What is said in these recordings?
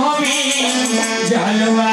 में जलवा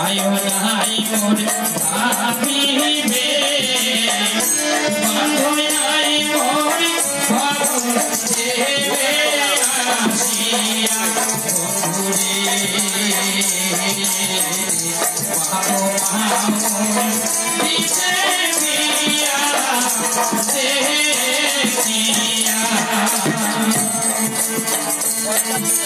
আয়ো নাই মোর ভাবিবে বন্ধু নাই মোর ভাবিবে আসিয়া বন্ধুরে পাবো পাবো हो।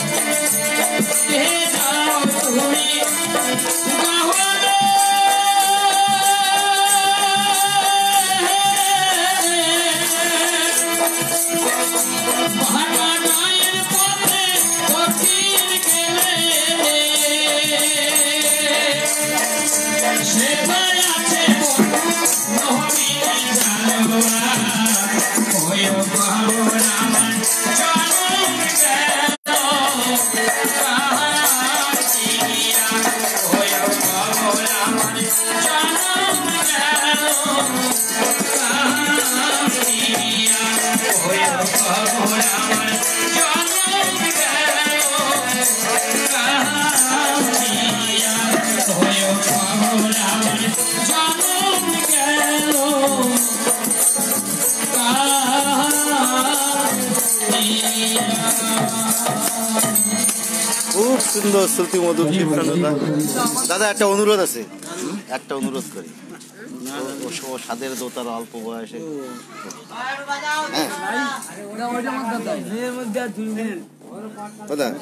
সুন্দর শ্রুতি মধুর কীর্তনতা দাদা একটা অনুরোধ আছে। একটা অনুরোধ করি। ও- ও স- দোতার অল্প বয়সে। হ্যাঁ। দাদা।